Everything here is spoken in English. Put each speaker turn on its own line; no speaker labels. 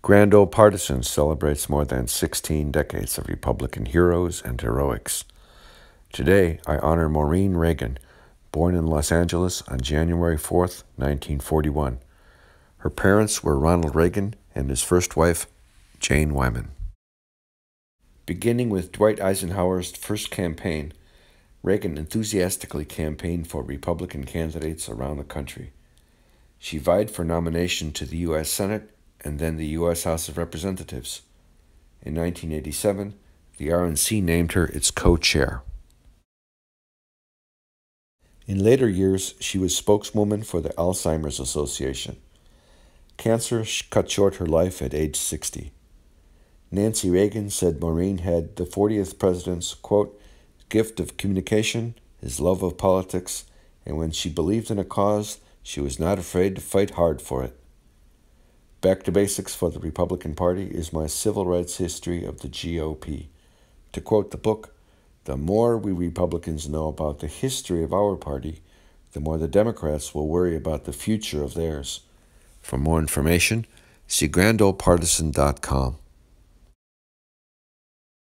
Grand Old Partisan celebrates more than 16 decades of Republican heroes and heroics. Today, I honor Maureen Reagan, born in Los Angeles on January 4, 1941. Her parents were Ronald Reagan and his first wife, Jane Wyman. Beginning with Dwight Eisenhower's first campaign, Reagan enthusiastically campaigned for Republican candidates around the country. She vied for nomination to the U.S. Senate and then the U.S. House of Representatives. In 1987, the RNC named her its co chair. In later years, she was spokeswoman for the Alzheimer's Association. Cancer cut short her life at age 60. Nancy Reagan said Maureen had the 40th president's, quote, gift of communication, his love of politics, and when she believed in a cause, she was not afraid to fight hard for it. Back to Basics for the Republican Party is my civil rights history of the GOP. To quote the book, the more we Republicans know about the history of our party, the more the Democrats will worry about the future of theirs. For more information, see grandoldpartisan.com.